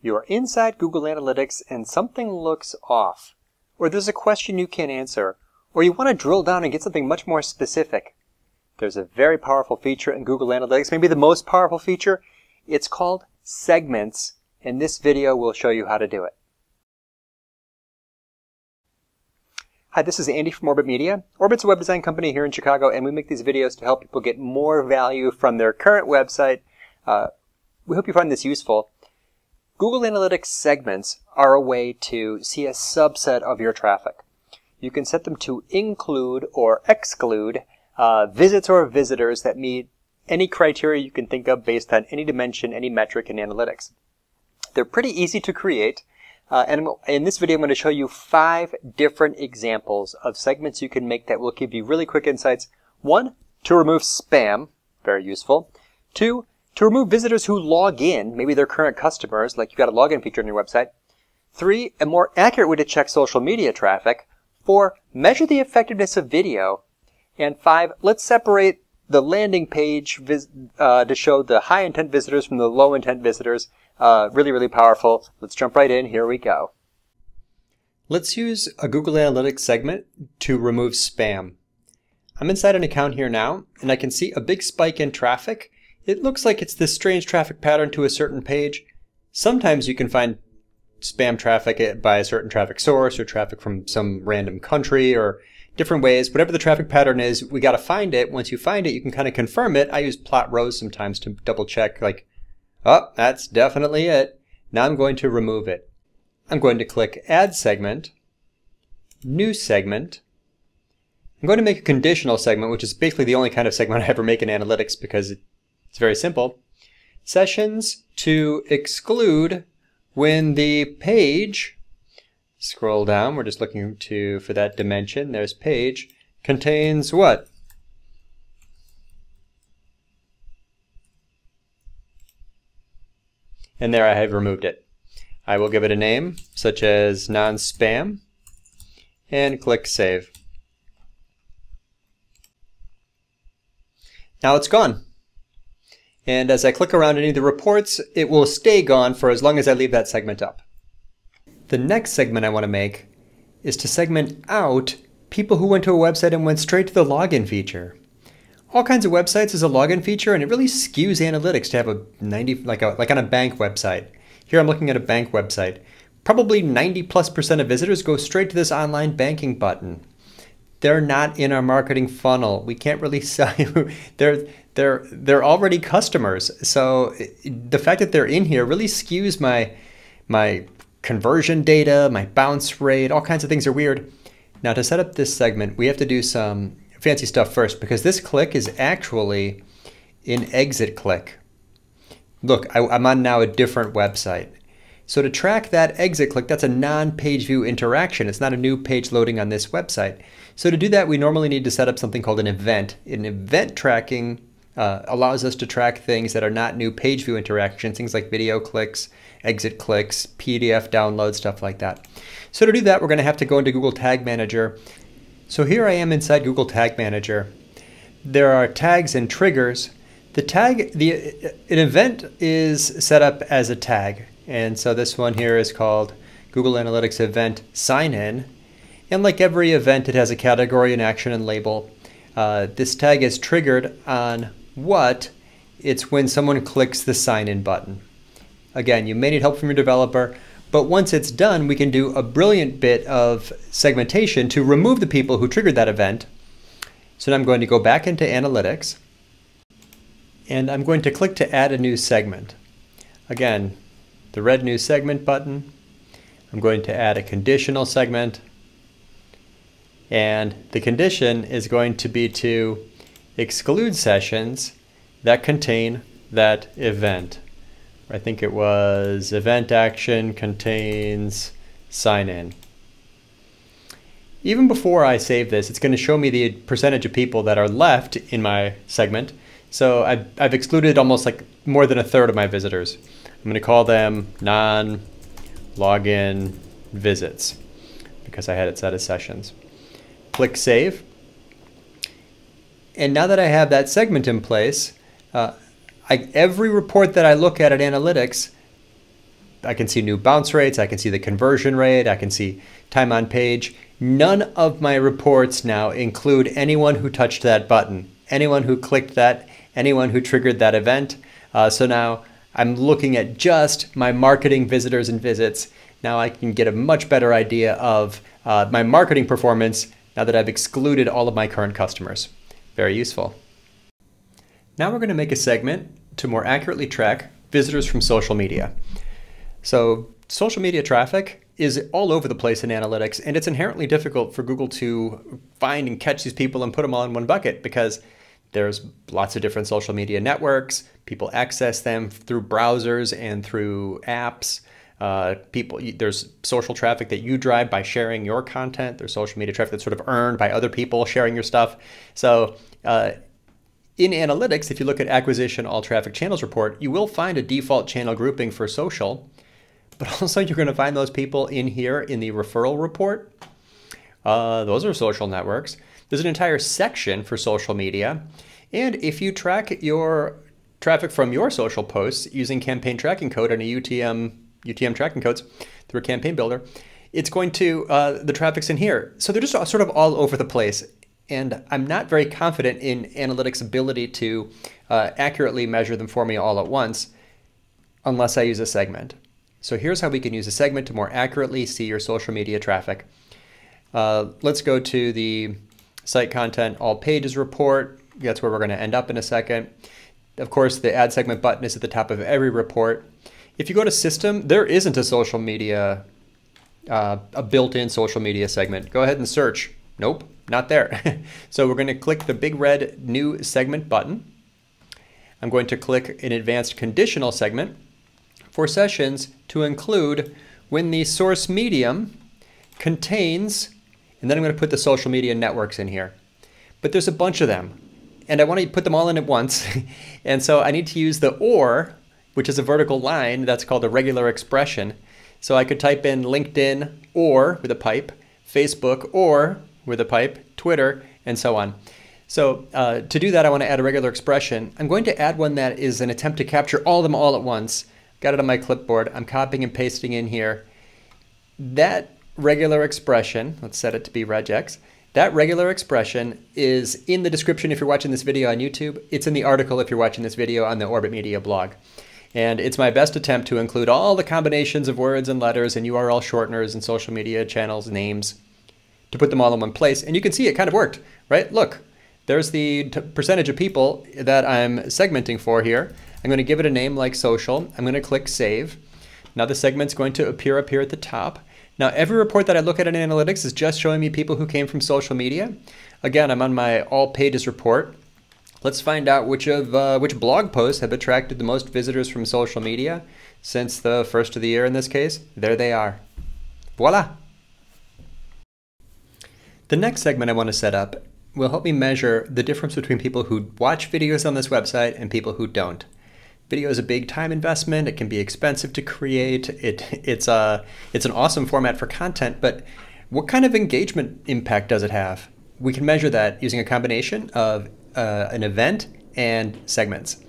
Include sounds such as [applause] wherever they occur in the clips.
You are inside Google Analytics and something looks off, or there's a question you can't answer, or you want to drill down and get something much more specific. There's a very powerful feature in Google Analytics, maybe the most powerful feature. It's called segments, and this video will show you how to do it. Hi, this is Andy from Orbit Media. Orbit's a web design company here in Chicago, and we make these videos to help people get more value from their current website. Uh, we hope you find this useful. Google Analytics segments are a way to see a subset of your traffic. You can set them to include or exclude uh, visits or visitors that meet any criteria you can think of based on any dimension, any metric in analytics. They're pretty easy to create. Uh, and in this video, I'm going to show you five different examples of segments you can make that will give you really quick insights. One, to remove spam, very useful. Two, to remove visitors who log in, maybe they're current customers, like you've got a login feature on your website. Three, a more accurate way to check social media traffic. Four, measure the effectiveness of video. And five, let's separate the landing page uh, to show the high intent visitors from the low intent visitors. Uh, really, really powerful. Let's jump right in. Here we go. Let's use a Google Analytics segment to remove spam. I'm inside an account here now, and I can see a big spike in traffic it looks like it's this strange traffic pattern to a certain page. Sometimes you can find spam traffic by a certain traffic source or traffic from some random country or different ways. Whatever the traffic pattern is, we got to find it. Once you find it, you can kind of confirm it. I use plot rows sometimes to double check like, oh, that's definitely it. Now I'm going to remove it. I'm going to click Add Segment, New Segment. I'm going to make a conditional segment, which is basically the only kind of segment [laughs] I ever make in analytics because it it's very simple. Sessions to exclude when the page, scroll down, we're just looking to for that dimension, there's page, contains what? And there I have removed it. I will give it a name, such as non-spam, and click Save. Now it's gone. And as I click around any of the reports, it will stay gone for as long as I leave that segment up. The next segment I want to make is to segment out people who went to a website and went straight to the login feature. All kinds of websites is a login feature and it really skews analytics to have a 90 like a, like on a bank website. Here I'm looking at a bank website. Probably 90 plus percent of visitors go straight to this online banking button. They're not in our marketing funnel. We can't really [laughs] sell you. They're they're they're already customers. So the fact that they're in here really skews my my conversion data, my bounce rate, all kinds of things are weird. Now to set up this segment, we have to do some fancy stuff first because this click is actually an exit click. Look, I, am on now a different website. So to track that exit click, that's a non-page view interaction. It's not a new page loading on this website. So to do that, we normally need to set up something called an event. An event tracking uh, allows us to track things that are not new page view interactions, things like video clicks, exit clicks, PDF download, stuff like that. So to do that, we're going to have to go into Google Tag Manager. So here I am inside Google Tag Manager. There are tags and triggers. The tag, the an event is set up as a tag. And so this one here is called Google Analytics Event Sign In. And like every event, it has a category, an action, and label. Uh, this tag is triggered on what, it's when someone clicks the sign in button. Again, you may need help from your developer, but once it's done, we can do a brilliant bit of segmentation to remove the people who triggered that event. So now I'm going to go back into analytics and I'm going to click to add a new segment. Again, the red new segment button. I'm going to add a conditional segment and the condition is going to be to exclude sessions that contain that event. I think it was event action contains sign in. Even before I save this, it's going to show me the percentage of people that are left in my segment. So I've, I've excluded almost like more than a third of my visitors. I'm going to call them non-login visits because I had it set as sessions. Click Save. And now that I have that segment in place, uh, I, every report that I look at at analytics I can see new bounce rates, I can see the conversion rate, I can see time on page. None of my reports now include anyone who touched that button, anyone who clicked that, anyone who triggered that event. Uh, so now I'm looking at just my marketing visitors and visits. Now I can get a much better idea of uh, my marketing performance now that I've excluded all of my current customers. Very useful. Now we're going to make a segment to more accurately track visitors from social media. So social media traffic is all over the place in analytics, and it's inherently difficult for Google to find and catch these people and put them all in one bucket because there's lots of different social media networks. People access them through browsers and through apps. Uh, people, there's social traffic that you drive by sharing your content. There's social media traffic that's sort of earned by other people sharing your stuff. So uh, in analytics, if you look at acquisition all traffic channels report, you will find a default channel grouping for social but [laughs] also you're going to find those people in here in the referral report. Uh, those are social networks. There's an entire section for social media. And if you track your traffic from your social posts using campaign tracking code and a UTM, UTM tracking codes through a campaign builder, it's going to, uh, the traffic's in here. So they're just sort of all over the place. And I'm not very confident in analytics' ability to uh, accurately measure them for me all at once unless I use a segment. So here's how we can use a segment to more accurately see your social media traffic. Uh, let's go to the site content all pages report. That's where we're going to end up in a second. Of course, the add segment button is at the top of every report. If you go to system, there isn't a social media, uh, a built-in social media segment. Go ahead and search. Nope, not there. [laughs] so we're going to click the big red new segment button. I'm going to click an advanced conditional segment for sessions to include when the source medium contains, and then I'm going to put the social media networks in here. But there's a bunch of them, and I want to put them all in at once. [laughs] and so I need to use the OR, which is a vertical line that's called a regular expression. So I could type in LinkedIn or with a pipe, Facebook or with a pipe, Twitter, and so on. So uh, to do that, I want to add a regular expression. I'm going to add one that is an attempt to capture all of them all at once. Got it on my clipboard. I'm copying and pasting in here. That regular expression, let's set it to be regex, that regular expression is in the description if you're watching this video on YouTube. It's in the article if you're watching this video on the Orbit Media blog. And it's my best attempt to include all the combinations of words and letters and URL shorteners and social media channels, names, to put them all in one place. And you can see it kind of worked, right? Look, there's the percentage of people that I'm segmenting for here. I'm going to give it a name like social. I'm going to click save. Now the segment's going to appear up here at the top. Now every report that I look at in analytics is just showing me people who came from social media. Again, I'm on my all pages report. Let's find out which of uh, which blog posts have attracted the most visitors from social media since the first of the year in this case. There they are. Voila! The next segment I want to set up will help me measure the difference between people who watch videos on this website and people who don't. Video is a big time investment. It can be expensive to create. It it's a it's an awesome format for content, but what kind of engagement impact does it have? We can measure that using a combination of uh, an event and segments.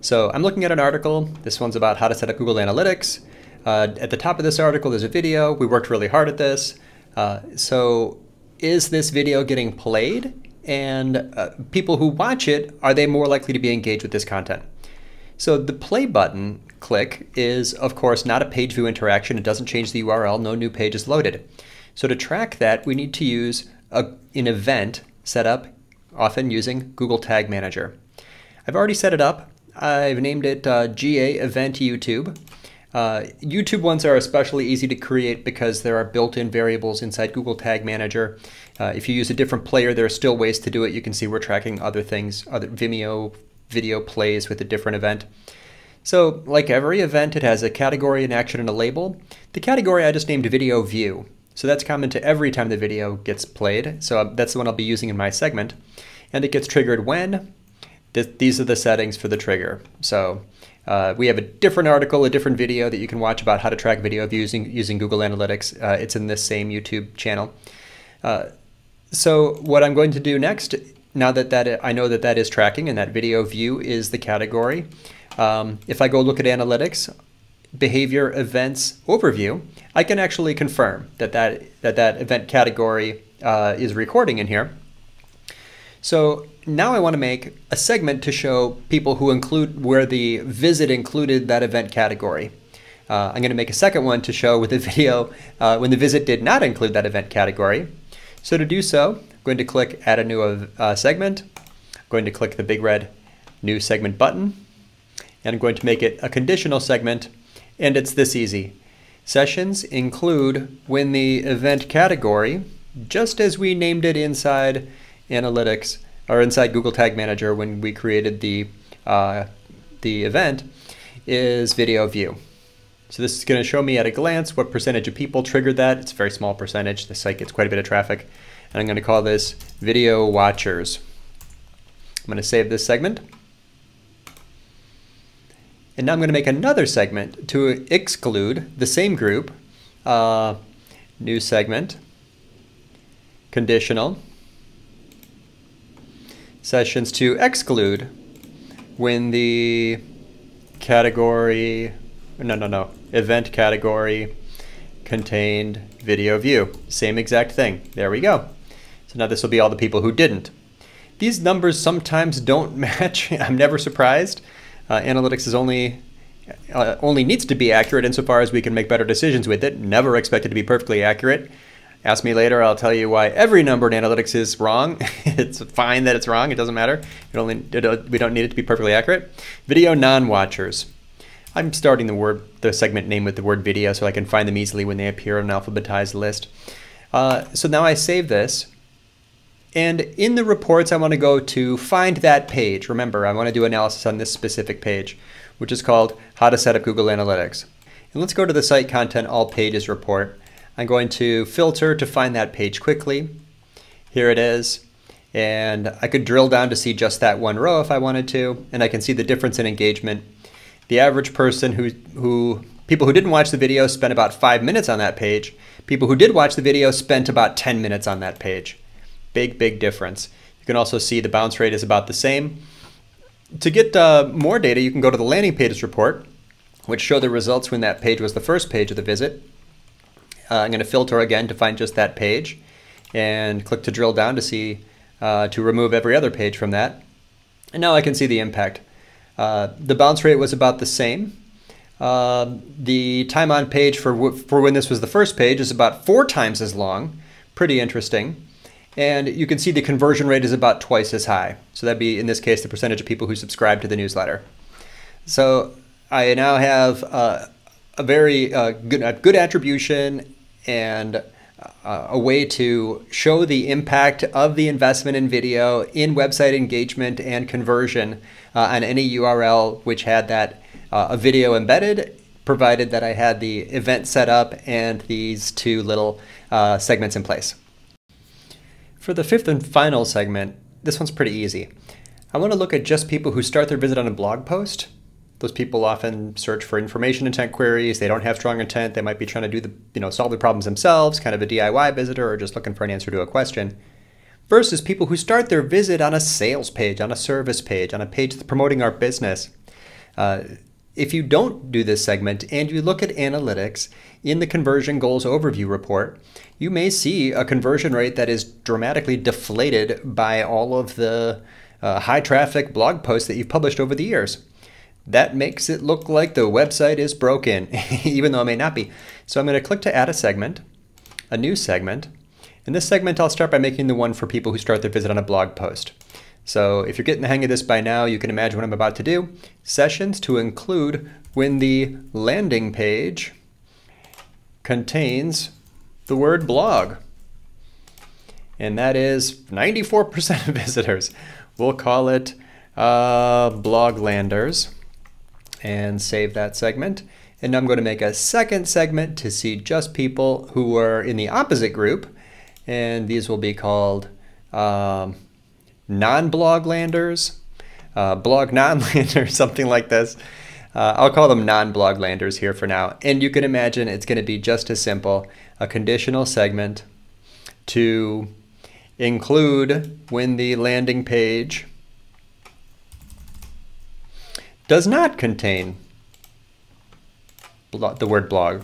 So I'm looking at an article. This one's about how to set up Google Analytics. Uh, at the top of this article, there's a video. We worked really hard at this. Uh, so is this video getting played? And uh, people who watch it, are they more likely to be engaged with this content? So the play button click is, of course, not a page view interaction. It doesn't change the URL. No new page is loaded. So to track that, we need to use a, an event set up, often using Google Tag Manager. I've already set it up. I've named it uh, GA Event YouTube. Uh, YouTube ones are especially easy to create because there are built-in variables inside Google Tag Manager. Uh, if you use a different player, there are still ways to do it. You can see we're tracking other things, other Vimeo video plays with a different event. So like every event, it has a category, an action, and a label. The category I just named video view. So that's common to every time the video gets played. So that's the one I'll be using in my segment. And it gets triggered when? Th these are the settings for the trigger. So uh, we have a different article, a different video that you can watch about how to track video views using, using Google Analytics. Uh, it's in this same YouTube channel. Uh, so what I'm going to do next now that, that I know that that is tracking and that video view is the category, um, if I go look at analytics, behavior events overview, I can actually confirm that that, that, that event category uh, is recording in here. So now I want to make a segment to show people who include where the visit included that event category. Uh, I'm going to make a second one to show with the [laughs] video uh, when the visit did not include that event category. So to do so, I'm going to click Add a New uh, Segment. I'm going to click the big red New Segment button. And I'm going to make it a conditional segment. And it's this easy. Sessions include when the event category, just as we named it inside Analytics, or inside Google Tag Manager when we created the, uh, the event, is video view. So this is going to show me at a glance what percentage of people triggered that. It's a very small percentage. The site gets quite a bit of traffic. And I'm going to call this video watchers. I'm going to save this segment. And now I'm going to make another segment to exclude the same group. Uh, new segment, conditional, sessions to exclude when the category no, no, no, event category contained video view. Same exact thing. There we go. So now this will be all the people who didn't. These numbers sometimes don't [laughs] match. I'm never surprised. Uh, analytics is only uh, only needs to be accurate insofar as we can make better decisions with it. Never expect it to be perfectly accurate. Ask me later, I'll tell you why every number in analytics is wrong. [laughs] it's fine that it's wrong, it doesn't matter. It only, it, we don't need it to be perfectly accurate. Video non-watchers. I'm starting the word, the segment name with the word video so I can find them easily when they appear on an alphabetized list. Uh, so now I save this. And in the reports, I want to go to find that page. Remember, I want to do analysis on this specific page, which is called How to Set Up Google Analytics. And let's go to the Site Content All Pages report. I'm going to filter to find that page quickly. Here it is. And I could drill down to see just that one row if I wanted to. And I can see the difference in engagement the average person who, who people who didn't watch the video spent about five minutes on that page. People who did watch the video spent about 10 minutes on that page. Big, big difference. You can also see the bounce rate is about the same. To get uh, more data, you can go to the landing pages report, which show the results when that page was the first page of the visit. Uh, I'm going to filter again to find just that page and click to drill down to see, uh, to remove every other page from that. And now I can see the impact. Uh, the bounce rate was about the same. Uh, the time on page for, for when this was the first page is about four times as long. Pretty interesting. And you can see the conversion rate is about twice as high. So that'd be, in this case, the percentage of people who subscribe to the newsletter. So I now have uh, a very uh, good, a good attribution and uh, a way to show the impact of the investment in video in website engagement and conversion uh, on any URL which had that uh, a video embedded, provided that I had the event set up and these two little uh, segments in place. For the fifth and final segment, this one's pretty easy. I want to look at just people who start their visit on a blog post. Those people often search for information intent queries. They don't have strong intent. They might be trying to do the, you know, solve the problems themselves, kind of a DIY visitor, or just looking for an answer to a question versus people who start their visit on a sales page, on a service page, on a page promoting our business. Uh, if you don't do this segment and you look at analytics in the conversion goals overview report, you may see a conversion rate that is dramatically deflated by all of the uh, high traffic blog posts that you've published over the years. That makes it look like the website is broken, [laughs] even though it may not be. So I'm going to click to add a segment, a new segment, in this segment, I'll start by making the one for people who start their visit on a blog post. So if you're getting the hang of this by now, you can imagine what I'm about to do. Sessions to include when the landing page contains the word blog. And that is 94% of [laughs] visitors. We'll call it uh, Bloglanders and save that segment. And I'm going to make a second segment to see just people who are in the opposite group and these will be called um, non-bloglanders, uh, blog non-landers, [laughs] something like this. Uh, I'll call them non-bloglanders here for now. And you can imagine it's going to be just as simple, a conditional segment to include when the landing page does not contain the word blog.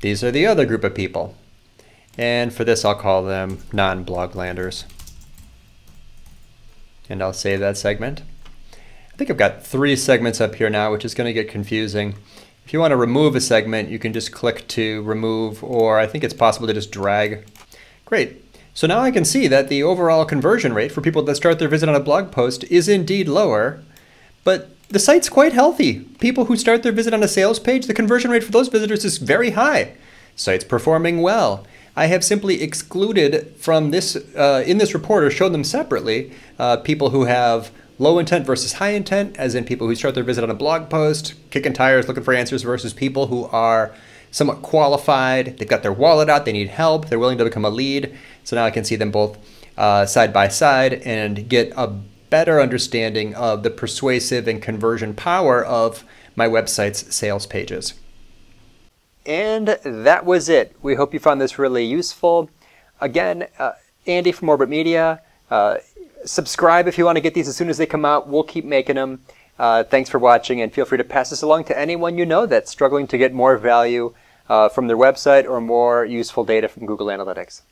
These are the other group of people. And for this, I'll call them non-bloglanders. And I'll save that segment. I think I've got three segments up here now, which is going to get confusing. If you want to remove a segment, you can just click to remove, or I think it's possible to just drag. Great. So now I can see that the overall conversion rate for people that start their visit on a blog post is indeed lower, but the site's quite healthy. People who start their visit on a sales page, the conversion rate for those visitors is very high. Site's performing well. I have simply excluded from this, uh, in this report or shown them separately, uh, people who have low intent versus high intent, as in people who start their visit on a blog post, kicking tires, looking for answers, versus people who are somewhat qualified, they've got their wallet out, they need help, they're willing to become a lead. So now I can see them both uh, side by side and get a better understanding of the persuasive and conversion power of my website's sales pages. And that was it. We hope you found this really useful. Again, uh, Andy from Orbit Media. Uh, subscribe if you want to get these as soon as they come out. We'll keep making them. Uh, thanks for watching, and feel free to pass this along to anyone you know that's struggling to get more value uh, from their website or more useful data from Google Analytics.